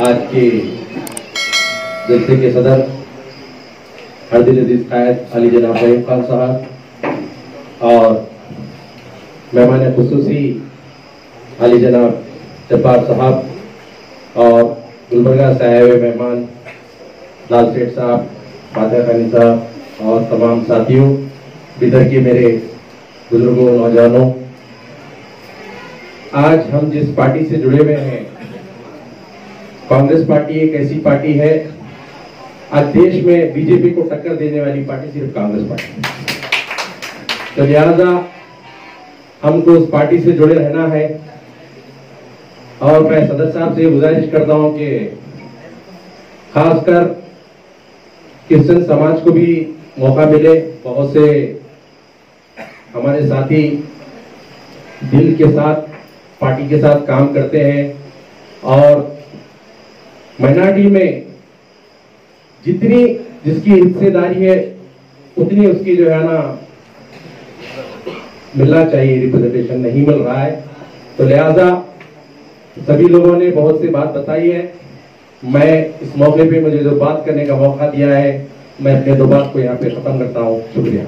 आज के जलसे के सदर, हरदिल अज़ीज़ कायद, अली जनाब रहीम खान साहब और मेहमान खसूसी अली जनाब जब्बार साहब और गुलबर्गा से आए हुए मेहमान लाल सेठ साहब फातह खानी साहब और तमाम साथियों, बिदर के मेरे बुज़ुर्गों, नौजवानों आज हम जिस पार्टी से जुड़े हुए हैं, कांग्रेस पार्टी एक ऐसी पार्टी है, आज देश में बीजेपी को टक्कर देने वाली पार्टी सिर्फ़ कांग्रेस पार्टी तो लिहाजा, हमको उस पार्टी से जुड़े रहना है, और मैं सदर साहब से गुजारिश करता हूँ कि खासकर क्रिश्चन समाज को भी मौका मिले, बहुत से हमारे साथी दिल के साथ पार्टी के साथ काम करते हैं और माइनॉरिटी में जितनी जिसकी हिस्सेदारी है, उतनी उसकी जो है ना, मिलना चाहिए रिप्रेजेंटेशन नहीं मिल रहा है। तो लिहाजा सभी लोगों ने बहुत सी बात बताई है। मैं इस मौके पे मुझे जो बात करने का मौका दिया है, मैं अपने दो बात को यहाँ पे खत्म करता हूँ। शुक्रिया।